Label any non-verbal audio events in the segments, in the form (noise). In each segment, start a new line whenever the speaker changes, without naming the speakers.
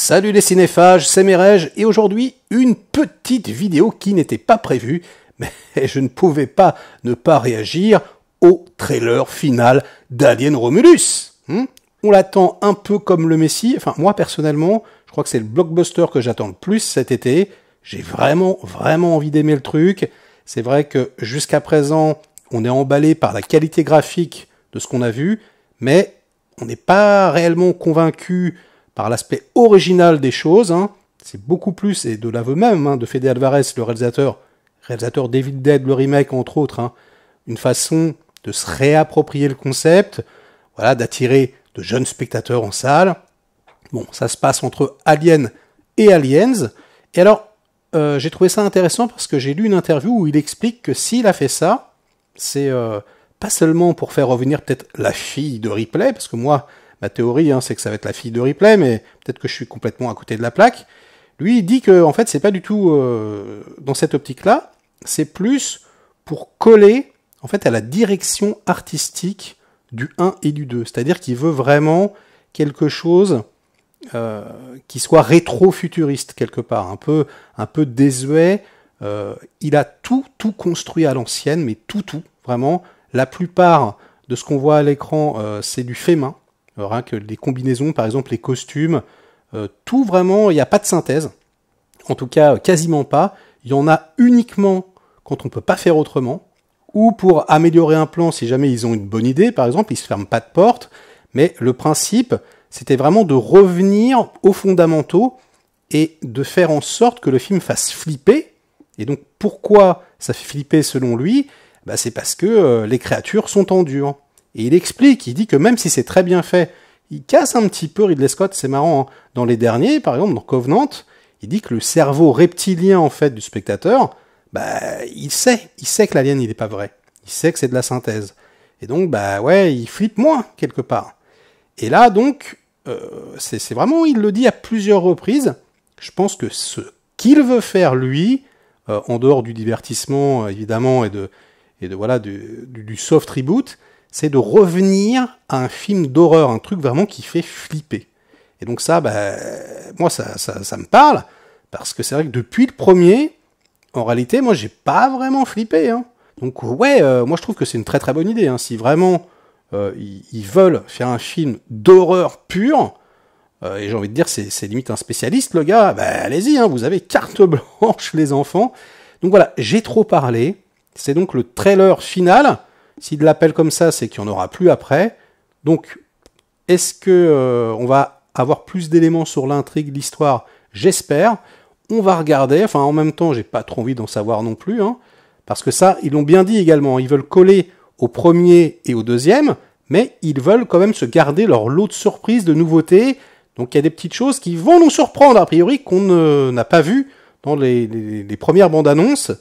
Salut les cinéphages, c'est Merege et aujourd'hui une petite vidéo qui n'était pas prévue, (laughs) mais je ne pouvais pas ne pas réagir au trailer final d'Alien Romulus. Hmm? On l'attend un peu comme le Messi, enfin moi personnellement, je crois que c'est le blockbuster que j'attends le plus cet été. J'ai vraiment, vraiment envie d'aimer le truc. C'est vrai que jusqu'à présent, on est emballé par la qualité graphique de ce qu'on a vu, mais on n'est pas réellement convaincu par l'aspect original des choses. Hein. C'est beaucoup plus, et de l'aveu même hein, de Fede Alvarez, le réalisateur, réalisateur David Dead, le remake entre autres, hein, une façon de se réapproprier le concept, voilà, d'attirer de jeunes spectateurs en salle. Bon, ça se passe entre Alien et Aliens. Et alors, euh, j'ai trouvé ça intéressant parce que j'ai lu une interview où il explique que s'il a fait ça, c'est euh, pas seulement pour faire revenir peut-être la fille de Ripley, parce que moi, ma théorie, hein, c'est que ça va être la fille de Ripley, mais peut-être que je suis complètement à côté de la plaque. Lui, il dit que en fait, c'est pas du tout euh, dans cette optique-là. C'est plus pour coller en fait à la direction artistique du 1 et du 2. C'est-à-dire qu'il veut vraiment quelque chose euh, qui soit rétro-futuriste quelque part, un peu, désuet. Euh, il a tout, tout construit à l'ancienne, mais tout, tout, vraiment. La plupart de ce qu'on voit à l'écran, c'est du fait main. Alors, que les combinaisons, par exemple, les costumes, euh, tout vraiment, il n'y a pas de synthèse. En tout cas, quasiment pas. Il y en a uniquement quand on ne peut pas faire autrement, ou pour améliorer un plan si jamais ils ont une bonne idée, par exemple, ils se ferment pas de porte. Mais le principe, c'était vraiment de revenir aux fondamentaux et de faire en sorte que le film fasse flipper. Et donc pourquoi ça fait flipper selon lui? Bah, C'est parce que euh, les créatures sont en dur. Et il explique, il dit que même si c'est très bien fait, il casse un petit peu Ridley Scott, c'est marrant, hein. dans les derniers, par exemple dans Covenant, il dit que le cerveau reptilien en fait du spectateur, bah il sait, il sait que l'alien il n'est pas vrai, il sait que c'est de la synthèse. Et donc bah ouais, il flippe moins quelque part. Et là donc, euh, c'est vraiment, il le dit à plusieurs reprises, je pense que ce qu'il veut faire lui, euh, en dehors du divertissement évidemment et de, et de voilà du, du, du soft reboot, c'est de revenir à un film d'horreur, un truc vraiment qui fait flipper. Et donc ça, bah, moi, ça, ça, me parle, parce que c'est vrai que depuis le premier, en réalité, moi, j'ai pas vraiment flippé. Hein. Donc ouais, euh, moi, je trouve que c'est une très très bonne idée. Hein. Si vraiment euh, ils, ils, veulent faire un film d'horreur pure, euh, et j'ai envie de dire, c'est limite un spécialiste, le gars, bah, allez-y, hein, vous avez carte blanche, (laughs) les enfants. Donc voilà, j'ai trop parlé. C'est donc le trailer final. S'il l'appelle comme ça, c'est qu'il n'y en aura plus après. Donc, est-ce que euh, on va avoir plus d'éléments sur l'intrigue, l'histoire? J'espère. On va regarder. Enfin, en même temps, j'ai pas trop envie d'en savoir non plus, hein, parce que ça, ils l'ont bien dit également. Ils veulent coller au premier et au deuxième, mais ils veulent quand même se garder leur lot de surprises, de nouveautés. Donc, il y a des petites choses qui vont nous surprendre a priori qu'on n'a pas vu dans les premières bandes annonces.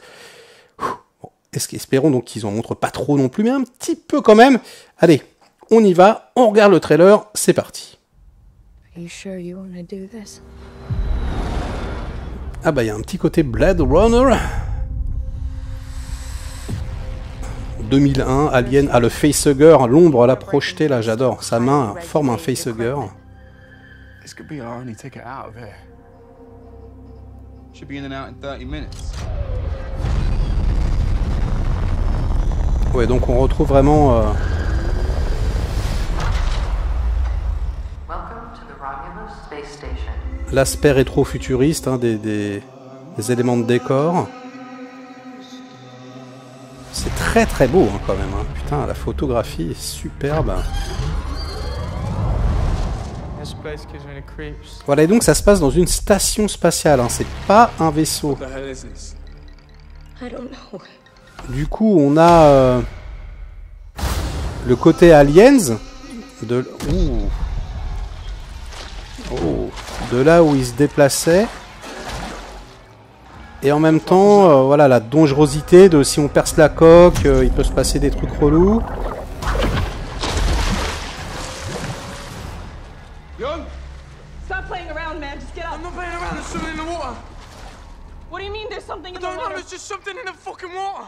Espérons donc qu'ils en montrent pas trop non plus, mais un petit peu quand même. Allez, on y va, on regarde le trailer, c'est parti. Ah bah il y a un petit côté Blade Runner. 2001, Alien, ah le facehugger, l'ombre l'a projeté là, j'adore. Sa main forme un facehugger. Ouais, donc on retrouve vraiment. Euh... L'aspect rétro-futuriste hein, des, des, des, éléments de décor. C'est très très beau hein, quand même. Hein. Putain, la photographie est superbe. Voilà, et donc ça se passe dans une station spatiale. Hein. C'est pas un vaisseau. Du coup, on a euh, le côté aliens de ouh. Oh. de là où il se déplaçait. Et en même temps, euh, voilà la dangerosité de si on perce la coque, euh, il peut se passer des trucs relous.
Young? Stop playing around, man. Just get up.
I'm not playing around. There's something in the water.
What do you mean there's something in
I
the
don't know.
water?
There's just something in the fucking water.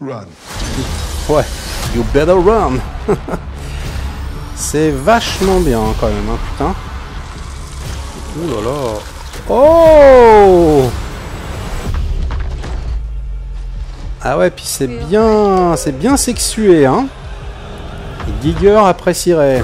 Run.
Ouais, you better run. (laughs) C'est vachement bien quand même, hein, putain. Ouh là là. Oh Ah ouais, puis c'est bien, c'est bien sexué, hein. Giger apprécierait.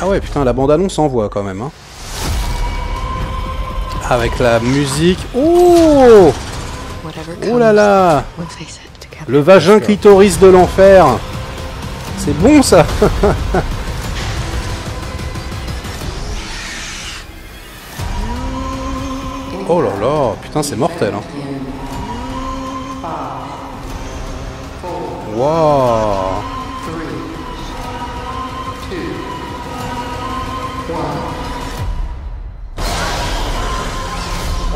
Ah ouais, putain, la bande-annonce envoie quand même, hein. Avec la musique. Oh Oh là là. Le vagin clitoris de l'enfer. C'est bon ça (laughs) Oh là là, putain c'est mortel hein. Waouh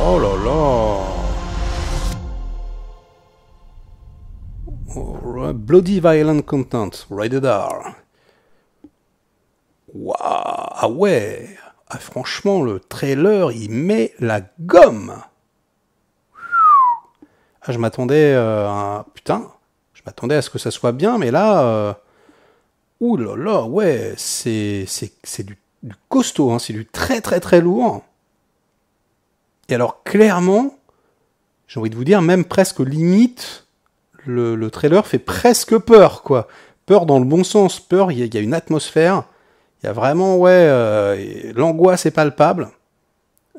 Oh là là. Bloody Violent Content, Rated R. Waouh Ah ouais. Ah, Franchement, le trailer, il met la gomme. Ah, Je m'attendais euh, à... Putain Je m'attendais à ce que ça soit bien, mais là... Euh... Ouh là là, ouais, c'est du, du costaud, hein, c'est du très très très lourd. Et alors, clairement, j'ai envie de vous dire, même presque limite, le, le trailer fait presque peur, quoi. Peur dans le bon sens, peur, il y, a- une atmosphère, il y a vraiment, ouais, euh, l'angoisse est palpable.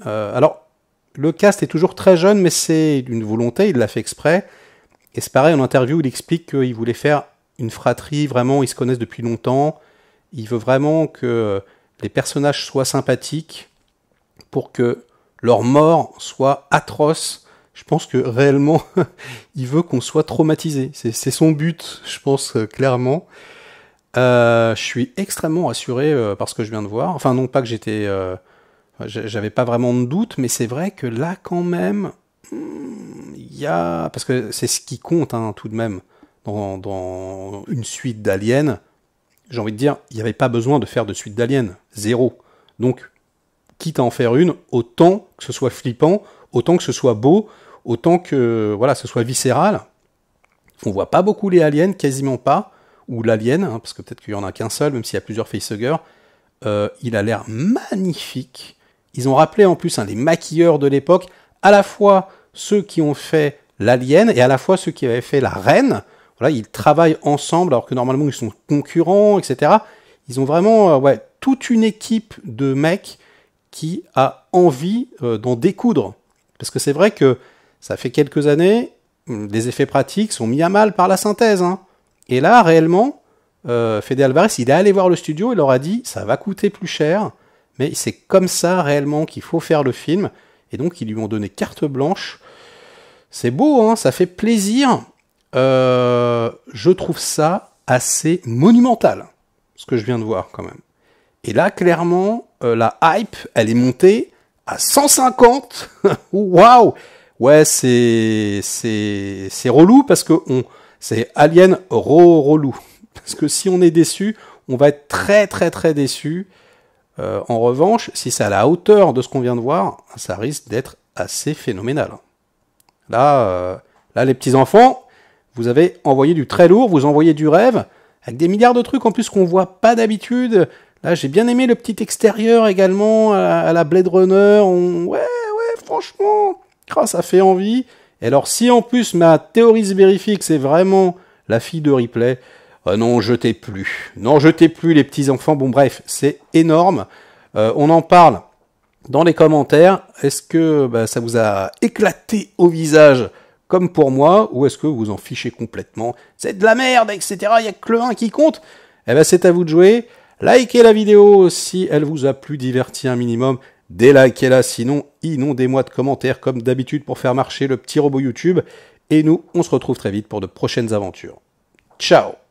Euh, alors, le cast est toujours très jeune, mais c'est d'une volonté, il l'a fait exprès. Et c'est pareil, en interview, il explique qu'il voulait faire une fratrie, vraiment, ils se connaissent depuis longtemps. Il veut vraiment que les personnages soient sympathiques pour que leur mort soit atroce. Je pense que réellement, (laughs) il veut qu'on soit traumatisé. C'est son but, je pense euh, clairement. Euh, je suis extrêmement rassuré euh, par ce que je viens de voir. Enfin, non pas que j'étais, euh, j'a- j'avais pas vraiment de doute, mais c'est vrai que là, quand même, hmm, il y a, parce que c'est ce qui compte hein, tout de même dans, dans une suite d'Alien. J'ai envie de dire, il n'y avait pas besoin de faire de suite d'Alien, zéro. Donc, quitte à en faire une, autant que ce soit flippant, autant que ce soit beau, autant que voilà, ce soit viscéral. On voit pas beaucoup les aliens, quasiment pas, ou l'alien, hein, parce que peut-être qu'il y en a qu'un seul, même s'il y a plusieurs facehuggers. Euh, il a l'air magnifique. Ils ont rappelé en plus hein, les maquilleurs de l'époque, à la fois ceux qui ont fait l'alien et à la fois ceux qui avaient fait la reine. Voilà, ils travaillent ensemble alors que normalement ils sont concurrents, etc. Ils ont vraiment euh, ouais, toute une équipe de mecs qui a envie euh, d'en découdre. Parce que c'est vrai que ça fait quelques années, hum, les effets pratiques sont mis à mal par la synthèse. hein. Et là, réellement, euh, Fede Alvarez, il est allé voir le studio, il leur a dit ça va coûter plus cher, mais c'est comme ça réellement qu'il faut faire le film. Et donc, ils lui ont donné carte blanche. C'est beau, hein, ça fait plaisir. Euh, je trouve ça assez monumental, ce que je viens de voir quand même. Et là, clairement, euh, la hype, elle est montée à 150. (laughs) Waouh Ouais, c'est c'est c'est relou parce que on c'est Alien ro relou. Parce que si on est déçu, on va être très très très déçu. Euh, en revanche, si c'est à la hauteur de ce qu'on vient de voir, ça risque d'être assez phénoménal. Là, là, les petits enfants, vous avez envoyé du très lourd, vous envoyez du rêve, avec des milliards de trucs en plus qu'on voit pas d'habitude. Là, j'ai bien aimé le petit extérieur également à, la Blade Runner. Ouais, ouais, franchement, ah, ça fait envie. Et alors, si en plus ma théorie se vérifie que c'est vraiment la fille de Ripley, euh, non, jetez plus. Non, jetez plus les petits enfants. Bon, bref, c'est énorme. Euh, on en parle dans les commentaires. Est-ce que bah, ça vous a éclaté au visage comme pour moi, ou est-ce que vous en fichez complètement? C'est de la merde, etc. Il n'y a que le 1 qui compte. Eh ben, c'est à vous de jouer. Likez la vidéo si elle vous a plu, diverti un minimum. Délikez-la, sinon inondez-moi de commentaires comme d'habitude pour faire marcher le petit robot YouTube. Et nous, on se retrouve très vite pour de prochaines aventures. Ciao